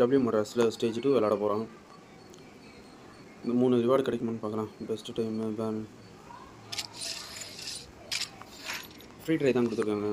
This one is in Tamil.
டபிள்யூ மராஸில் ஸ்டேஜ் டூ விளாட போகிறோம் இந்த மூணு ரிவார்டு கிடைக்குமான்னு பார்க்கலாம். பெஸ்ட் டைம் பேன் ஃப்ரீ ட்ரை தான் கொடுத்துருக்காங்க.